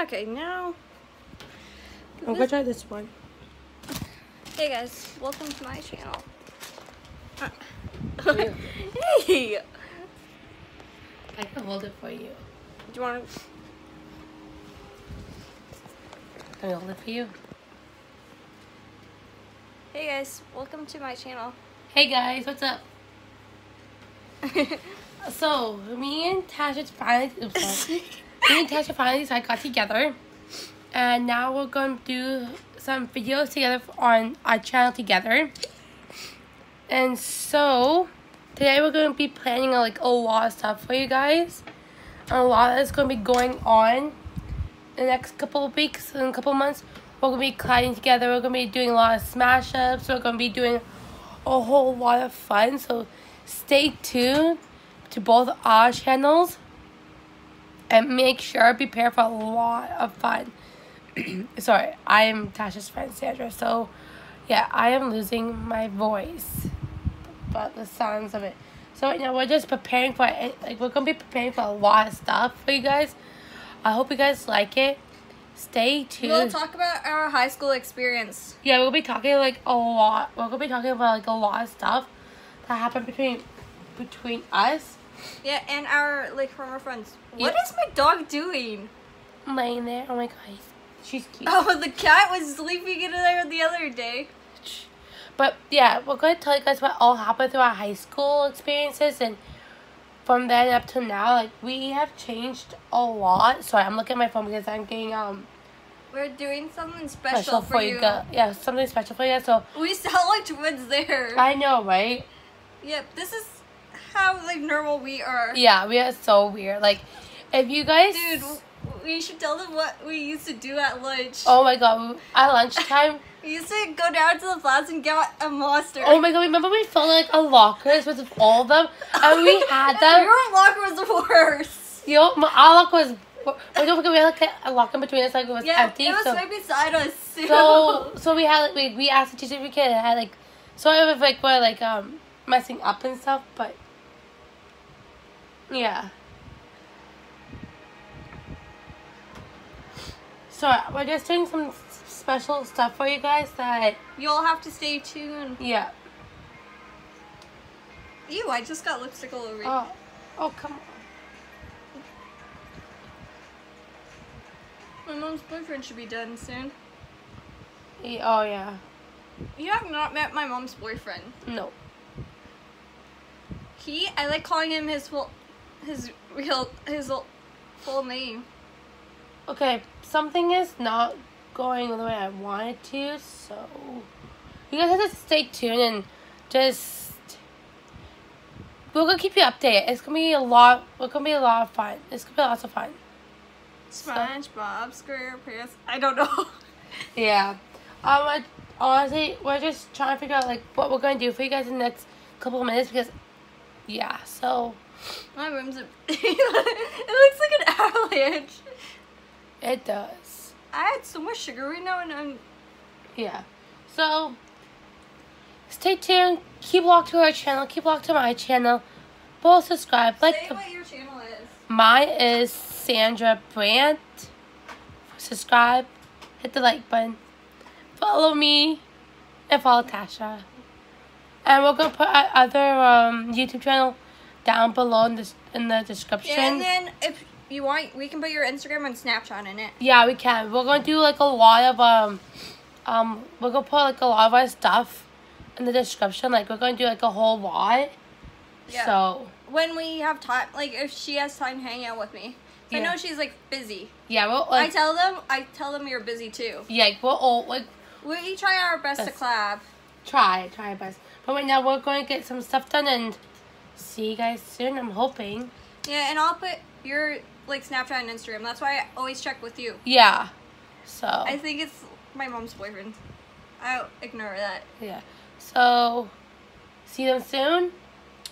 Okay, now. Oh, I'm gonna try this one. Hey guys, welcome to my channel. Yeah. hey! I can hold it for you. Do you want to? Can I hold it for you? Hey guys, welcome to my channel. Hey guys, what's up? So, me and Tasha finally, oops, sorry. me and Tasha finally decided got together. And now we're going to do some videos together on our channel together. And so, today we're going to be planning like a lot of stuff for you guys. And a lot that's going to be going on the next couple of weeks and couple months. We're going to be colliding together. We're going to be doing a lot of smash ups. We're going to be doing a whole lot of fun. So, stay tuned to both our channels and make sure prepare for a lot of fun. Sorry, I am Tasha's friend Sandra. So, yeah, I am losing my voice, but the sounds of it. So right now we're just preparing for it. Like we're gonna be preparing for a lot of stuff for you guys. I hope you guys like it. Stay tuned. We'll talk about our high school experience. Yeah, we'll be talking like a lot. We're gonna be talking about like a lot of stuff that happened between between us. Yeah, and our like former friends. What Yeah. is my dog doing? laying there. Oh my god, she's cute. Oh, the cat was sleeping in there the other day. But yeah, we're going to tell you guys what all happened through our high school experiences and from then up to now. Like we have changed a lot. Sorry, I'm looking at my phone because I'm getting um We're doing something special, special for, for you. guys. Yeah, something special for you. guys. So We sound like twins there. I know, right? Yep, this is how like normal we are. Yeah, we are so weird. Like if you guys, Dude, we should tell them what we used to do at lunch. Oh my god, at lunchtime. We used to go down to the plaza and get a monster. Oh my god, remember we filled like a lockers with all of them and we had them. Your locker was the worst. Yo, my, our locker was. We don't forget we had like a locker between us, like it was Yeah, empty. it was so, right beside us too. so, so we had like we, we asked the teacher if we could had like sort of like we're like um messing up and stuff, but yeah. So we're just doing some special stuff for you guys that You'll have to stay tuned. yeah. Ew, I just got lipstick all over. Oh, oh come on. My mom's boyfriend should be done soon. Yeah, Oh yeah. You have not met my mom's boyfriend. No. He, I like calling him his full, his real, his full name. Okay, something is not going the way I wanted to, so you guys have to stay tuned and just we're gonna keep you updated. It's gonna be a lot. It's gonna be a lot of fun. It's gonna be lots of fun. SpongeBob SquarePants. I don't know. Yeah. Um. I, honestly, we're just trying to figure out like what we're gonna do for you guys in the next couple of minutes because, yeah. So my room's a. it looks like an avalanche. it does. I had so much sugar right now, and I'm. Yeah. So stay tuned. Keep locked to our channel. Keep locked to my channel. Both subscribe. Like Say the, what your channel is. mine is Sandra Brant. Subscribe. Hit the like button. Follow me and follow Tasha. And we're gonna put our other um, YouTube channel down below in the in the description. Yeah, and then if you want, we can put your Instagram and Snapchat in it. Yeah, we can. We're gonna do like a lot of um um we're gonna put like a lot of our stuff in the description. Like we're gonna do like a whole lot. Yeah. So When we have time, like if she has time to hang out with me. I Yeah. know she's like busy. yeah, we'll I tell them, I tell them you're busy too. yeah, like, we'll all like We try our best to Yes. collab. try, try our best. But right now we're gonna get some stuff done and see you guys soon, I'm hoping. Yeah, and I'll put your like Snapchat and Instagram. That's why I always check with you. Yeah. So I think it's my mom's boyfriend. I'll ignore that. yeah. So see them soon?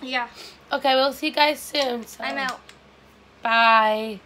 Yeah, Okay, we'll see you guys soon. So I'm out. Bye.